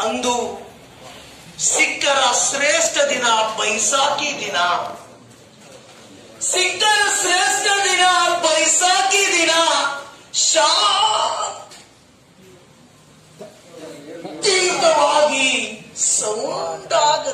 ಅಂದು ಸಿಕ್ಕರ ಶ್ರೇಷ್ಠ ದಿನ ಬೈಸಾಖಿ ದಿನ. ಸಿಕ್ಕರ ಶ್ರೇಷ್ಠ ದಿನ ಬೈಸಾಖಿ ದಿನ. ಶಾಂತವಾಗಿ ಸೌಂಡಾಗ